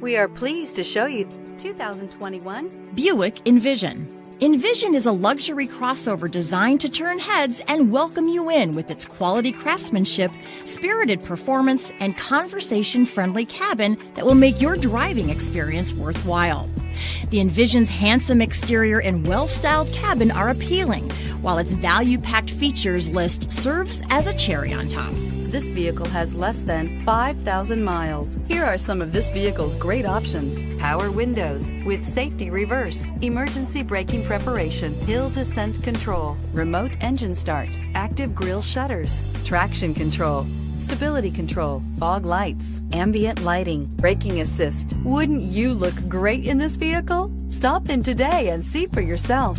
We are pleased to show you 2021 Buick Envision. Envision is a luxury crossover designed to turn heads and welcome you in with its quality craftsmanship, spirited performance, and conversation friendly cabin that will make your driving experience worthwhile. The Envision's handsome exterior and well styled cabin are appealing, while its value packed features list serves as a cherry on top. This vehicle has less than 5,000 miles. Here are some of this vehicle's great options. Power windows with safety reverse, emergency braking preparation, hill descent control, remote engine start, active grille shutters, traction control, stability control, fog lights, ambient lighting, braking assist. Wouldn't you look great in this vehicle? Stop in today and see for yourself.